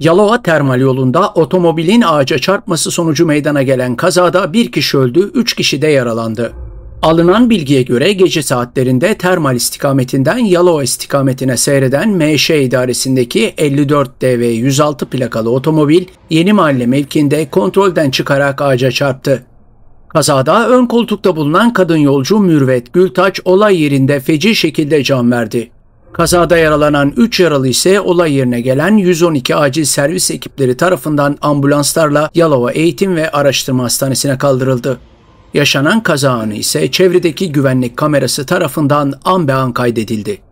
Yalova Termal yolunda otomobilin ağaca çarpması sonucu meydana gelen kazada bir kişi öldü, üç kişi de yaralandı. Alınan bilgiye göre gece saatlerinde Termal istikametinden Yalova istikametine seyreden MŞ idaresindeki 54 DV 106 plakalı otomobil Yeni Mahalle mevkinde kontrolden çıkarak ağaca çarptı. Kazada ön koltukta bulunan kadın yolcu Mürvet Gültaç olay yerinde feci şekilde can verdi. Kazada yaralanan 3 yaralı ise olay yerine gelen 112 acil servis ekipleri tarafından ambulanslarla Yalova Eğitim ve Araştırma Hastanesi'ne kaldırıldı. Yaşanan kaza anı ise çevredeki güvenlik kamerası tarafından an be an kaydedildi.